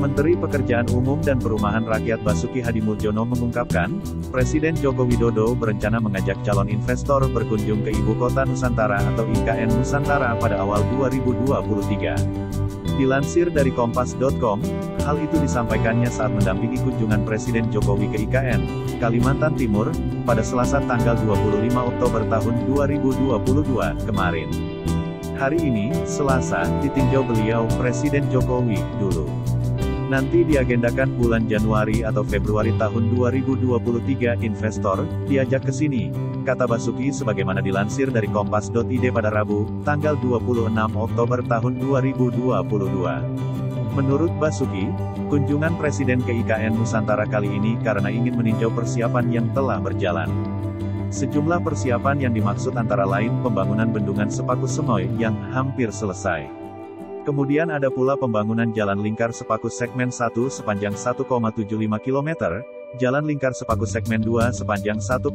Menteri Pekerjaan Umum dan Perumahan Rakyat Basuki Hadimuljono mengungkapkan, Presiden Joko Widodo berencana mengajak calon investor berkunjung ke Ibu Kota Nusantara atau IKN Nusantara pada awal 2023. Dilansir dari Kompas.com, hal itu disampaikannya saat mendampingi kunjungan Presiden Jokowi ke IKN, Kalimantan Timur, pada Selasa tanggal 25 Oktober tahun 2022 kemarin. Hari ini, Selasa, ditinjau beliau Presiden Jokowi dulu. Nanti diagendakan bulan Januari atau Februari tahun 2023 investor, diajak ke sini, kata Basuki sebagaimana dilansir dari Kompas.id pada Rabu, tanggal 26 Oktober tahun 2022. Menurut Basuki, kunjungan Presiden ke IKN Nusantara kali ini karena ingin meninjau persiapan yang telah berjalan. Sejumlah persiapan yang dimaksud antara lain pembangunan bendungan Sepaku Semoy yang hampir selesai. Kemudian ada pula pembangunan jalan lingkar sepaku segmen 1 sepanjang 1,75 km, jalan lingkar sepaku segmen 2 sepanjang 1,85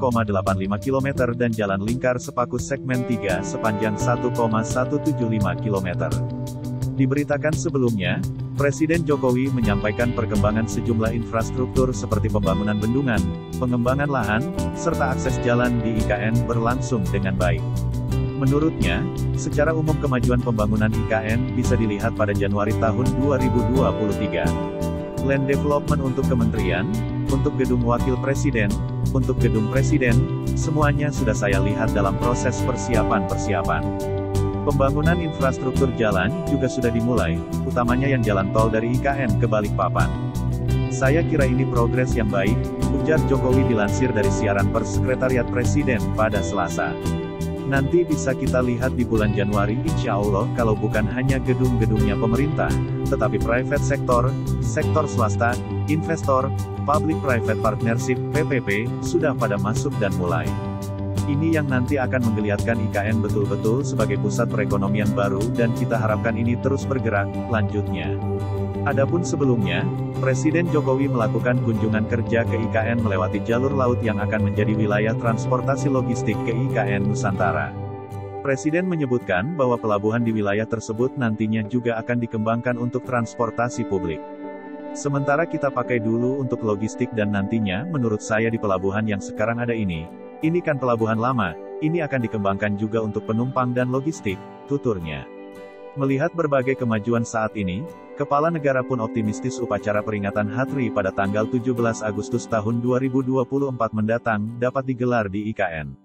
km dan jalan lingkar sepaku segmen 3 sepanjang 1,175 km. Diberitakan sebelumnya, Presiden Jokowi menyampaikan perkembangan sejumlah infrastruktur seperti pembangunan bendungan, pengembangan lahan, serta akses jalan di IKN berlangsung dengan baik. Menurutnya, secara umum kemajuan pembangunan IKN bisa dilihat pada Januari tahun 2023. Land Development untuk kementerian, untuk gedung wakil presiden, untuk gedung presiden, semuanya sudah saya lihat dalam proses persiapan-persiapan. Pembangunan infrastruktur jalan juga sudah dimulai, utamanya yang jalan tol dari IKN ke Balikpapan. Saya kira ini progres yang baik, ujar Jokowi dilansir dari siaran pers Sekretariat Presiden pada Selasa. Nanti bisa kita lihat di bulan Januari insya Allah kalau bukan hanya gedung-gedungnya pemerintah, tetapi private sector, sektor swasta, investor, public-private partnership, PPP, sudah pada masuk dan mulai. Ini yang nanti akan menggeliatkan IKN betul-betul sebagai pusat perekonomian baru dan kita harapkan ini terus bergerak, lanjutnya. Adapun sebelumnya, Presiden Jokowi melakukan kunjungan kerja ke IKN melewati jalur laut yang akan menjadi wilayah transportasi logistik ke IKN Nusantara. Presiden menyebutkan bahwa pelabuhan di wilayah tersebut nantinya juga akan dikembangkan untuk transportasi publik. Sementara kita pakai dulu untuk logistik dan nantinya, menurut saya di pelabuhan yang sekarang ada ini, ini kan pelabuhan lama, ini akan dikembangkan juga untuk penumpang dan logistik, tuturnya. Melihat berbagai kemajuan saat ini, Kepala Negara pun optimistis upacara peringatan HATRI pada tanggal 17 Agustus tahun 2024 mendatang dapat digelar di IKN.